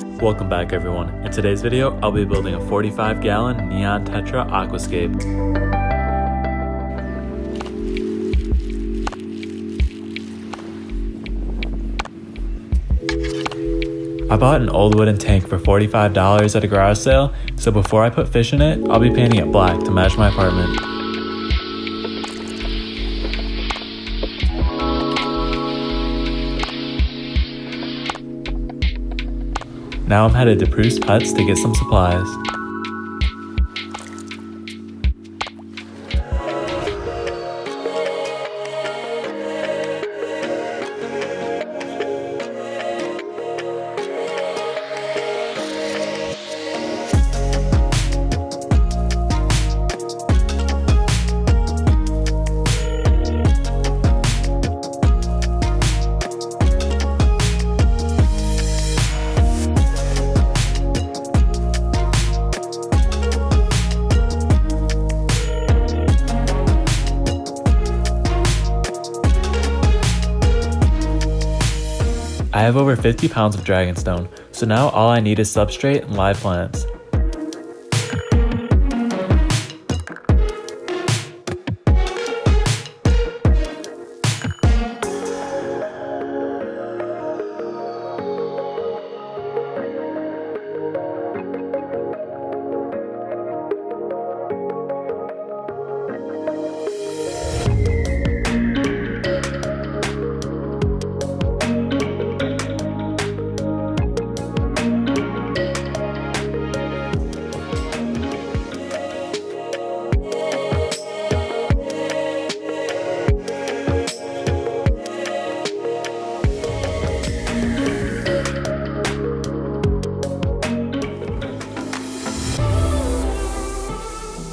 Welcome back everyone. In today's video, I'll be building a 45 gallon Neon Tetra Aquascape. I bought an old wooden tank for $45 at a garage sale, so before I put fish in it, I'll be painting it black to match my apartment. Now I'm headed to Pruess Pets to get some supplies. I have over 50 pounds of dragonstone, so now all I need is substrate and live plants.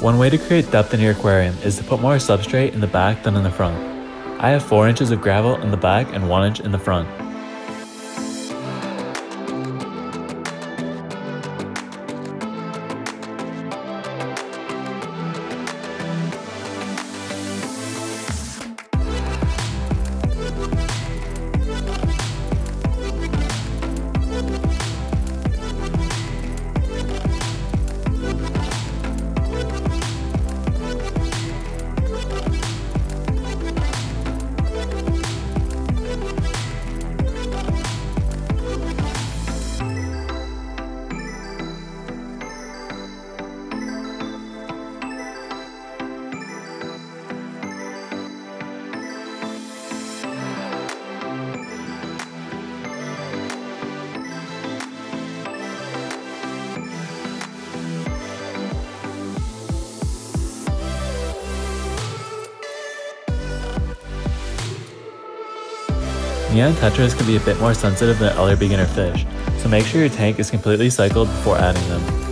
One way to create depth in your aquarium is to put more substrate in the back than in the front. I have 4 inches of gravel in the back and 1 inch in the front. Neon Tetras can be a bit more sensitive than other beginner fish, so make sure your tank is completely cycled before adding them.